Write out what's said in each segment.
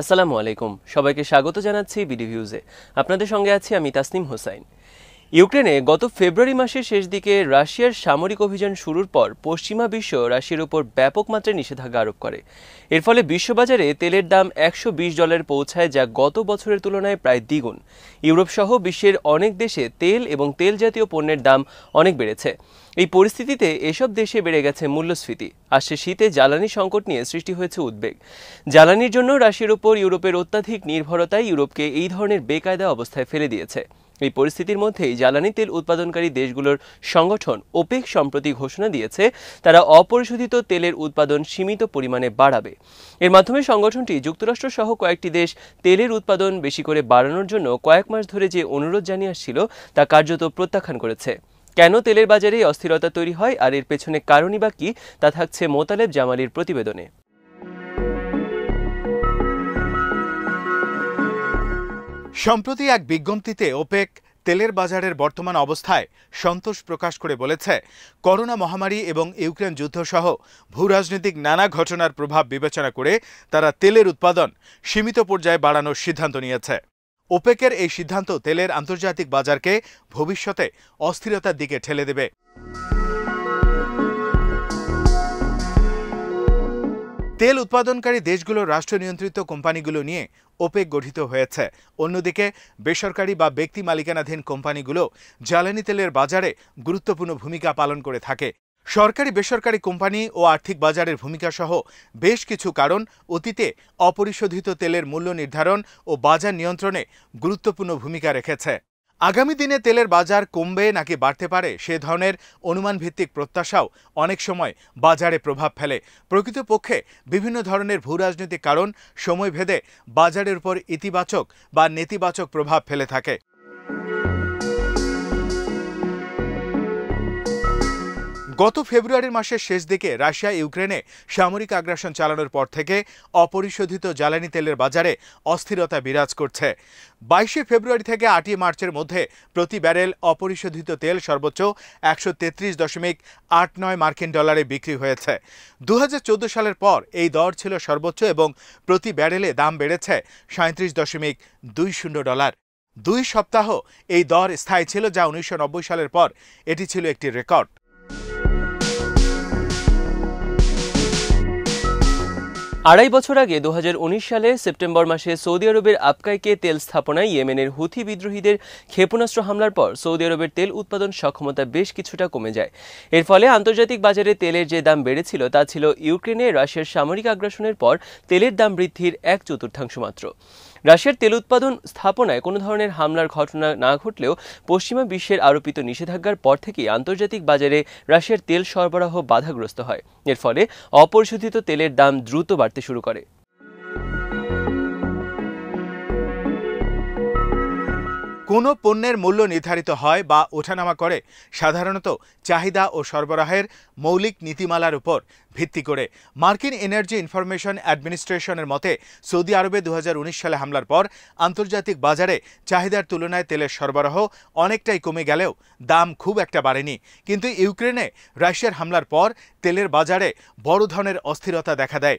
আসসালামু আলাইকুম। সবাইকে স্বাগত জানাচ্ছি বিডি ভিউজে। আপনাদের সঙ্গে আছি আমি তাসনিম হোসাইন। ইউক্রেনে গত ফেব্রুয়ারি মাসের শেষ দিকে রাশিয়ার সামরিক অভিযান শুরুর পর পশ্চিমা বিশ্ব রাশিয়ার উপর ব্যাপক মাত্রায় নিষেধাজ্ঞা আরোপ করে। এর ফলে বিশ্ববাজারে তেলের দাম একশো বিশ ডলার পৌঁছায় যা গত বছরের তুলনায় প্রায় দ্বিগুণ। ইউরোপ সহ বিশ্বের অনেক দেশে তেল এবং তেল জাতীয় পণ্যের দাম অনেক বেড়েছে। এই পরিস্থিতিতে এসব দেশে বেড়ে গেছে মূল্যস্ফীতি। আসছে শীতে জ্বালানি সংকট নিয়ে সৃষ্টি হয়েছে উদ্বেগ। জ্বালানির জন্য রাশিয়ার উপর ইউরোপের অত্যাধিক নির্ভরতাই ইউরোপকে এই ধরনের বেকায়দা অবস্থায় ফেলে দিয়েছে। এই পরিস্থিতির মধ্যেই জ্বালানি তেল উৎপাদনকারী দেশগুলোর সংগঠন ওপেক সম্প্রতি ঘোষণা দিয়েছে, তারা অপরিশোধিত তেলের উৎপাদন সীমিত পরিমাণে বাড়াবে। এর মাধ্যমে সংগঠনটি যুক্তরাষ্ট্র সহ কয়েকটি দেশ তেলের উৎপাদন বেশি করে বাড়ানোর জন্য কয়েক মাস ধরে যে অনুরোধ জানিয়ে আসছিল তা কার্যত প্রত্যাখ্যান করেছে। কেন তেলের বাজারে অস্থিরতা তৈরি হয় আর এর পেছনে কারণই বা কি, তা থাকছে মোতালেব জামালির প্রতিবেদনে। সম্প্রতি এক বিজ্ঞপ্তিতে ওপেক তেলের বাজারের বর্তমান অবস্থায় সন্তোষ প্রকাশ করে বলেছে, করোনা মহামারী এবং ইউক্রেন যুদ্ধসহ ভূরাজনৈতিক নানা ঘটনার প্রভাব বিবেচনা করে তারা তেলের উৎপাদন সীমিত পর্যায়ে বাড়ানোর সিদ্ধান্ত নিয়েছে। ওপেকের এই সিদ্ধান্ত তেলের আন্তর্জাতিক বাজারকে ভবিষ্যতে অস্থিরতার দিকে ঠেলে দেবে। তেল উৎপাদনকারী দেশগুলোর রাষ্ট্র নিয়ন্ত্রিত কোম্পানিগুলো নিয়ে ওপেক গঠিত হয়েছে। অন্যদিকে, বেসরকারি বা ব্যক্তি মালিকানাধীন কোম্পানিগুলো জ্বালানি তেলের বাজারে গুরুত্বপূর্ণ ভূমিকা পালন করে থাকে। সরকারি বেসরকারি কোম্পানি ও আর্থিক বাজারের ভূমিকা সহ বেশ কিছু কারণ অতীতে অপরিশোধিত তেলের মূল্য নির্ধারণ ও বাজার নিয়ন্ত্রণে গুরুত্বপূর্ণ ভূমিকা রেখেছে। আগামী দিনে তেলের বাজার কমবে নাকি বাড়তে পারে সে ধরনের অনুমান ভিত্তিক প্রত্যাশাও অনেক সময় বাজারে প্রভাব ফেলে। প্রকৃতপক্ষে বিভিন্ন ধরনের ভূ রাজনৈতিক কারণ সময়ভেদে বাজারের উপর ইতিবাচক বা নেতিবাচক প্রভাব ফেলে থাকে। গত ফেব্রুয়ারির মাসের শেষ দিকে রাশিয়া, ইউক্রেনে সামরিক আগ্রাসন চালানোর পর থেকে অপরিশোধিত জ্বালানি তেলের বাজারে অস্থিরতা বিরাজ করছে। বাইশে ফেব্রুয়ারি থেকে আটই মার্চের মধ্যে প্রতি ব্যারেল অপরিশোধিত তেল সর্বোচ্চ একশো তেত্রিশ দশমিক আট নয় মার্কিন ডলারে বিক্রি হয়েছে। দু হাজার চৌদ্দ সালের পর এই দর ছিল সর্বোচ্চ এবং প্রতি ব্যারেলে দাম বেড়েছে সাঁত্রিশ দশমিক দুই শূন্য ডলার। দুই সপ্তাহ এই দর স্থায়ী ছিল, যা উনিশশো নব্বই সালের পর এটি ছিল একটি রেকর্ড। আড়াই বছর আগে দু হাজার উনিশ সালে সেপ্টেম্বর মাসে সৌদি আরবের আবকাইকে তেল স্থাপনায় ইয়েমেনের হুথি বিদ্রোহীদের ক্ষেপণাস্ত্র হামলার পর সৌদি আরবের তেল উৎপাদন সক্ষমতা বেশ কিছুটা কমে যায়। এর ফলে আন্তর্জাতিক বাজারে তেলের যে দাম বেড়েছিল তা ছিল ইউক্রেনে রাশিয়ার সামরিক আগ্রাসনের পর তেলের দাম বৃদ্ধির এক চতুর্থাংশ মাত্র। রাশিয়ার তেল উৎপাদন স্থাপনায় কোনো ধরনের হামলার ঘটনা না ঘটলেও পশ্চিমা বিশ্বের আরোপিত নিষেধাজ্ঞার পর থেকেই আন্তর্জাতিক বাজারে রাশিয়ার তেল সরবরাহ বাধাগ্রস্ত হয়। এর ফলে অপরিশোধিত তেলের দাম দ্রুত বাড়তে শুরু করে। কোনো পণ্যের মূল্য নির্ধারিত হয় বা ওঠানামা করে, সাধারণত চাহিদা ও সরবরাহের মৌলিক নীতিমালার উপর ভিত্তি করে। মার্কিন এনার্জি ইনফরমেশন অ্যাডমিনিস্ট্রেশনের মতে, সৌদি আরবে দু হাজার উনিশ সালে হামলার পর আন্তর্জাতিক বাজারে চাহিদার তুলনায় তেলের সরবরাহ অনেকটাই কমে গেলেও দাম খুব একটা বাড়েনি। কিন্তু ইউক্রেনে রাশিয়ার হামলার পর তেলের বাজারে বড় ধরনের অস্থিরতা দেখা দেয়।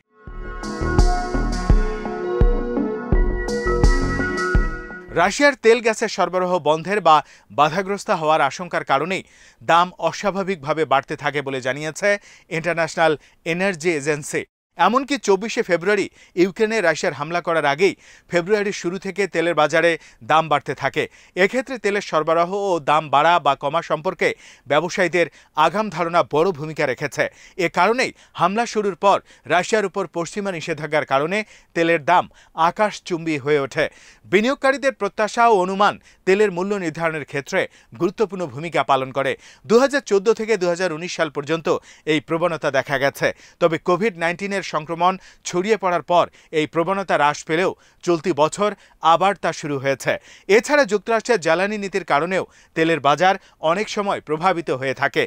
রাশিয়ার তেল গ্যাসের সরবরাহ বন্ধের বা বাধাগ্রস্ত হওয়ার আশঙ্কার কারণেই দাম অস্বাভাবিকভাবে বাড়তে থাকে বলে জানিয়েছে ইন্টারন্যাশনাল এনার্জি এজেন্সি। এমনকি চব্বিশে ফেব্রুয়ারি ইউক্রেনে রাশিয়ার হামলা করার আগেই ফেব্রুয়ারির শুরু থেকে তেলের বাজারে দাম বাড়তে থাকে। এক্ষেত্রে তেলের সরবরাহ ও দাম বাড়া বা কমা সম্পর্কে ব্যবসায়ীদের আগাম ধারণা বড় ভূমিকা রেখেছে। এ কারণেই হামলা শুরুর পর রাশিয়ার উপর পশ্চিমা নিষেধাজ্ঞার কারণে তেলের দাম আকাশচুম্বী হয়ে ওঠে। বিনিয়োগকারীদের প্রত্যাশা ও অনুমান তেলের মূল্য নির্ধারণের ক্ষেত্রে গুরুত্বপূর্ণ ভূমিকা পালন করে। দু হাজার চোদ্দ থেকে দু হাজার উনিশ সাল পর্যন্ত এই প্রবণতা দেখা গেছে। তবে কোভিড নাইন্টিনের সংক্রমণ ছড়িয়ে পড়ার পর এই প্রবণতা হ্রাস পেলেও চলতি বছর আবার তা শুরু হয়েছে। এছাড়া যুক্তরাষ্ট্রের জ্বালানি নীতির কারণেও তেলের বাজার অনেক সময় প্রভাবিত হয়ে থাকে।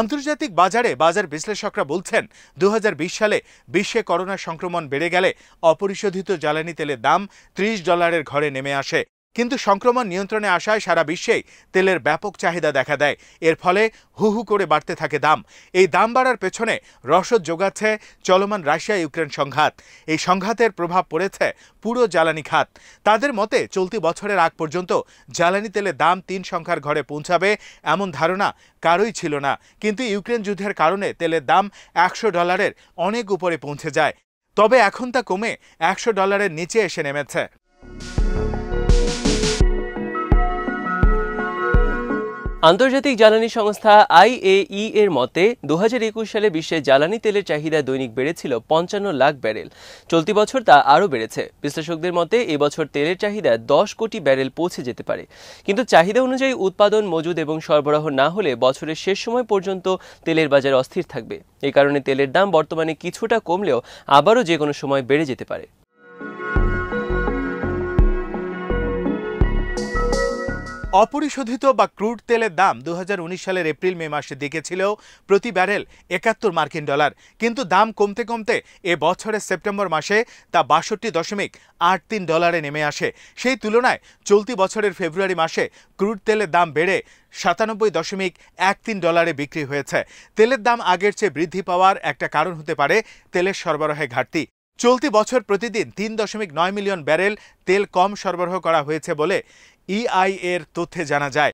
আন্তর্জাতিক বাজারে বাজার বিশ্লেষকরা বলছেন দু হাজার বিশ সালে বিশ্বে করোনা সংক্রমণ বেড়ে গেলে অপরিশোধিত জ্বালানি তেলের দাম ত্রিশ ডলারের ঘরে নেমে আসে। কিন্তু সংক্রমণ নিয়ন্ত্রণে আসায় সারা বিশ্বেই তেলের ব্যাপক চাহিদা দেখা দেয়। এর ফলে হু হু করে বাড়তে থাকে দাম। এই দাম বাড়ার পেছনে রসদ যোগাচ্ছে চলমান রাশিয়া ইউক্রেন সংঘাত। এই সংঘাতের প্রভাব পড়েছে পুরো জ্বালানি খাত। তাদের মতে, চলতি বছরের আগ পর্যন্ত জ্বালানি তেলের দাম তিন সংখ্যার ঘরে পৌঁছাবে এমন ধারণা কারোই ছিল না। কিন্তু ইউক্রেন যুদ্ধের কারণে তেলের দাম একশো ডলারের অনেক উপরে পৌঁছে যায়। তবে এখন তা কমে একশো ডলারের নিচে এসে নেমেছে। আন্তর্জাতিক জ্বালানি সংস্থা আইএই এর মতে দু হাজার একুশ সালে বিশ্বে জ্বালানি তেলের চাহিদা দৈনিক বেড়েছিল পঞ্চান্ন লাখ ব্যারেল। চলতি বছর তা আরও বেড়েছে। বিশ্লেষকদের মতে, এবছর তেলের চাহিদা দশ কোটি ব্যারেল পৌঁছে যেতে পারে। কিন্তু চাহিদা অনুযায়ী উৎপাদন, মজুদ এবং সরবরাহ না হলে বছরের শেষ সময় পর্যন্ত তেলের বাজার অস্থির থাকবে। এ কারণে তেলের দাম বর্তমানে কিছুটা কমলেও আবারও যে কোনো সময় বেড়ে যেতে পারে। অপরিশোধিত বা ক্রুড তেলের দাম দু হাজার উনিশ সালের এপ্রিল মে মাসের দিকে ছিল প্রতি ব্যারেল একাত্তর মার্কিন ডলার। কিন্তু দাম কমতে কমতে এ বছরের সেপ্টেম্বর মাসে তা বাষট্টি দশমিক আট তিন ডলারে নেমে আসে। সেই তুলনায় চলতি বছরের ফেব্রুয়ারি মাসে ক্রুড তেলের দাম বেড়ে সাতানব্বই দশমিক এক তিন ডলারে বিক্রি হয়েছে। তেলের দাম আগের চেয়ে বৃদ্ধি পাওয়ার একটা কারণ হতে পারে তেলের সরবরাহে ঘাটতি। চলতি বছর প্রতিদিন তিন দশমিক নয় মিলিয়ন ব্যারেল তেল কম সরবরাহ করা হয়েছে বলে ইআইএর তথ্যে জানা যায়।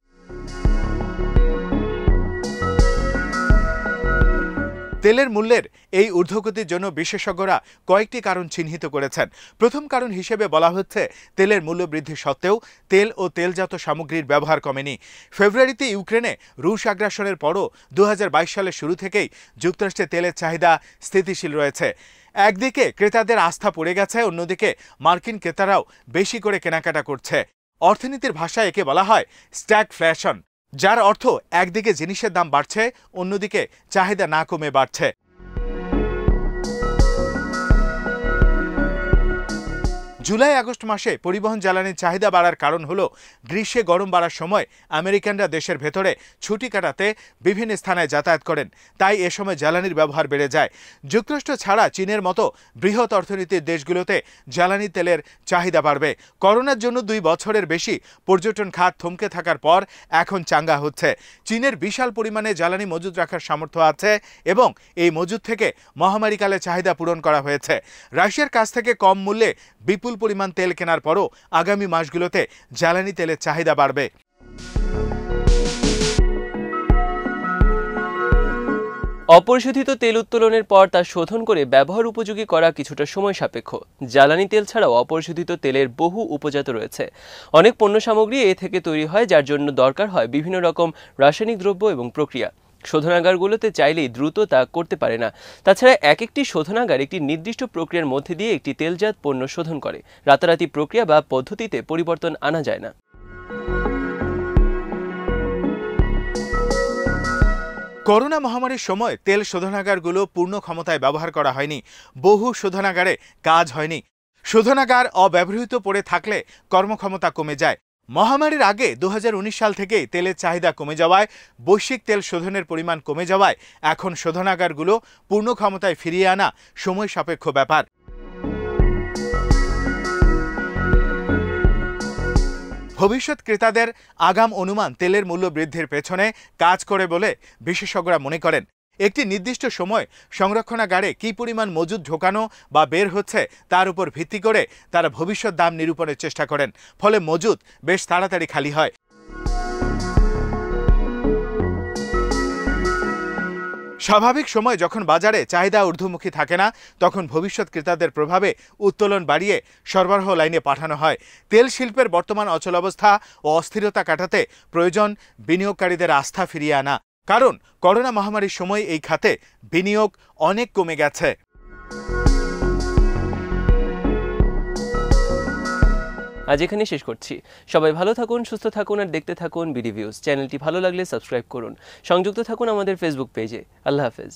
তেলের মূল্যের এই ঊর্ধ্বগতির জন্য বিশেষজ্ঞরা কয়েকটি কারণ চিহ্নিত করেছেন। প্রথম কারণ হিসেবে বলা হচ্ছে, তেলের মূল্য বৃদ্ধি সত্ত্বেও তেল ও তেলজাত সামগ্রীর ব্যবহার কমেনি। ফেব্রুয়ারিতে ইউক্রেনে রুশ আগ্রাসনের পরও দু হাজার বাইশ সালের শুরু থেকেই যুক্তরাষ্ট্রে তেলের চাহিদা স্থিতিশীল রয়েছে। একদিকে ক্রেতাদের আস্থা পড়ে গেছে, অন্যদিকে মার্কিন ক্রেতারাও বেশি করে কেনাকাটা করছে। অর্থনীতির ভাষায় একে বলা হয় স্ট্যাক ফ্যাশন যার অর্থ একদিকে জিনিসের দাম বাড়ছে অন্যদিকে চাহিদা না কমে বাড়ছে। জুলাই আগস্ট মাসে পরিবহন জ্বালানির চাহিদা বাড়ার কারণ হলো গ্রীষ্মে গরম বাড়ার সময় আমেরিকানরা দেশের ভেতরে ছুটি কাটাতে বিভিন্ন স্থানে যাতায়াত করেন। তাই এ সময় জ্বালানির ব্যবহার বেড়ে যায়। যুক্তরাষ্ট্র ছাড়া চীনের মতো বৃহৎ অর্থনীতির দেশগুলোতে জ্বালানি তেলের চাহিদা বাড়বে। করোনার জন্য দুই বছরের বেশি পর্যটন খাত থমকে থাকার পর এখন চাঙ্গা হচ্ছে। চীনের বিশাল পরিমাণে জ্বালানি মজুদ রাখার সামর্থ্য আছে এবং এই মজুদ থেকে মহামারীকালে চাহিদা পূরণ করা হয়েছে। রাশিয়ার কাছ থেকে কম মূল্যে বিপুল পরিমাণ তেল কেনার পরও আগামী মাসগুলোতে জ্বালানি তেলের চাহিদা বাড়বে। অপরিশোধিত তেল উত্তোলনের পর তা শোধন করে ব্যবহার উপযোগী করা কিছুটা সময় সাপেক্ষ। জ্বালানি তেল ছাড়াও অপরিশোধিত তেলের বহু উপজাত রয়েছে। অনেক পণ্য সামগ্রী এ থেকে তৈরি হয়, যার জন্য দরকার হয় বিভিন্ন রকম রাসায়নিক দ্রব্য এবং প্রক্রিয়া। শোধনাগারগুলোতে চাইলেই দ্রুত তা করতে পারে না। তাছাড়া এক একটি শোধনাগার একটি নির্দিষ্ট প্রক্রিয়ার মধ্যে দিয়ে একটি তেলজাত পণ্য শোধন করে। রাতারাতি প্রক্রিয়া বা পদ্ধতিতে পরিবর্তন আনা যায় না। করোনা মহামারীর সময় তেল শোধনাগারগুলো পূর্ণ ক্ষমতায় ব্যবহার করা হয়নি। বহু শোধনাগারে কাজ হয়নি। শোধনাগার অব্যবহৃত পড়ে থাকলে কর্মক্ষমতা কমে যায়। মহামারীর আগে দু হাজার উনিশ সাল থেকেই তেলের চাহিদা কমে যাওয়ায়, বৈশ্বিক তেল শোধনের পরিমাণ কমে যাওয়ায় এখন শোধনাগারগুলো পূর্ণ ক্ষমতায় ফিরিয়ে আনা সময় সাপেক্ষ ব্যাপার। ভবিষ্যৎ ক্রেতাদের আগাম অনুমান তেলের মূল্য বৃদ্ধির পেছনে কাজ করে বলে বিশেষজ্ঞরা মনে করেন। একটি নির্দিষ্ট সময় সংরক্ষণাগারে কী পরিমাণ মজুদ ঢোকানো বা বের হচ্ছে তার উপর ভিত্তি করে তারা ভবিষ্যৎ দাম নিরূপণের চেষ্টা করেন। ফলে মজুদ বেশ তাড়াতাড়ি খালি হয়। স্বাভাবিক সময় যখন বাজারে চাহিদা ঊর্ধ্বমুখী থাকে না, তখন ভবিষ্যৎ ক্রেতাদের প্রভাবে উত্তোলন বাড়িয়ে সরবরাহ লাইনে পাঠানো হয়। তেল শিল্পের বর্তমান অচলাবস্থা ও অস্থিরতা কাটাতে প্রয়োজন বিনিয়োগকারীদের আস্থা ফিরিয়ে আনা। কারণ করোনা মহামারীর সময় এই খাতে বিনিয়োগ অনেক কমে গেছে। আজ এখানে শেষ করছি। সবাই ভালো থাকুন, সুস্থ থাকুন আর দেখতে থাকুন বিডি ভিউজ। চ্যানেলটি ভালো লাগলে সাবস্ক্রাইব করুন। সংযুক্ত থাকুন আমাদের ফেসবুক পেজে আল্লাহ হাফেজ।